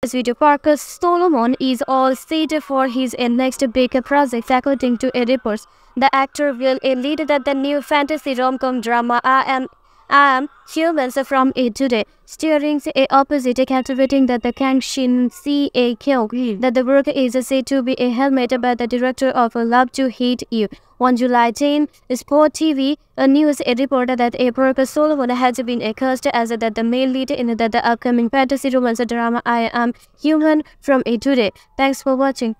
This video Parker Solomon is all set for his next big project according to a report. The actor will lead the new fantasy rom-com drama I Am I Am Humans from A Today, steering a opposite captivating that the Kang Shin Se Kyung, hmm. that the work is said to be a helmet by the director of Love to Hate You. On July 10, Sport TV a news reported that a Parker Solomon has been cast as that the male lead in the, the upcoming fantasy romance drama I Am Human from A Today. Thanks for watching.